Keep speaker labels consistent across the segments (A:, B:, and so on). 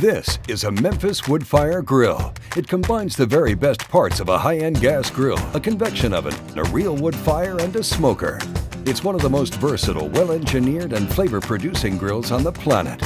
A: This is a Memphis Woodfire Grill. It combines the very best parts of a high-end gas grill, a convection oven, a real wood fire, and a smoker. It's one of the most versatile, well-engineered, and flavor-producing grills on the planet.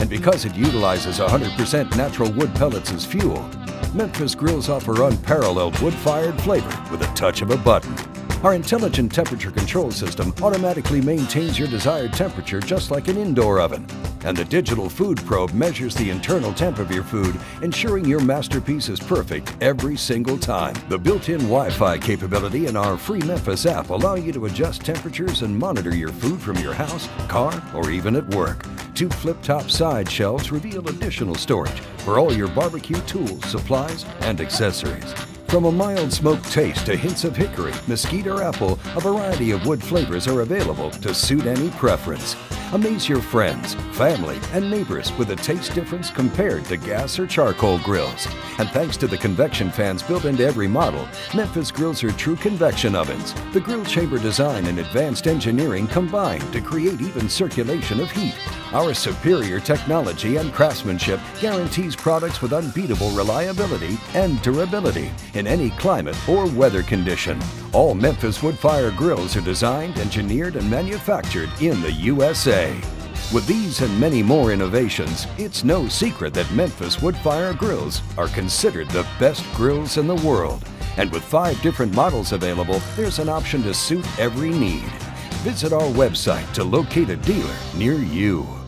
A: And because it utilizes 100% natural wood pellets as fuel, Memphis grills offer unparalleled wood-fired flavor with a touch of a button. Our intelligent temperature control system automatically maintains your desired temperature just like an indoor oven. And the digital food probe measures the internal temp of your food, ensuring your masterpiece is perfect every single time. The built-in Wi-Fi capability in our free Memphis app allow you to adjust temperatures and monitor your food from your house, car, or even at work. Two flip-top side shelves reveal additional storage for all your barbecue tools, supplies, and accessories. From a mild smoked taste to hints of hickory, mesquite, or apple, a variety of wood flavors are available to suit any preference. Amaze your friends, family, and neighbors with a taste difference compared to gas or charcoal grills. And thanks to the convection fans built into every model, Memphis grills are true convection ovens. The grill chamber design and advanced engineering combine to create even circulation of heat. Our superior technology and craftsmanship guarantees products with unbeatable reliability and durability in any climate or weather condition. All Memphis Woodfire grills are designed, engineered, and manufactured in the USA. With these and many more innovations, it's no secret that Memphis Woodfire grills are considered the best grills in the world. And with five different models available, there's an option to suit every need. Visit our website to locate a dealer near you.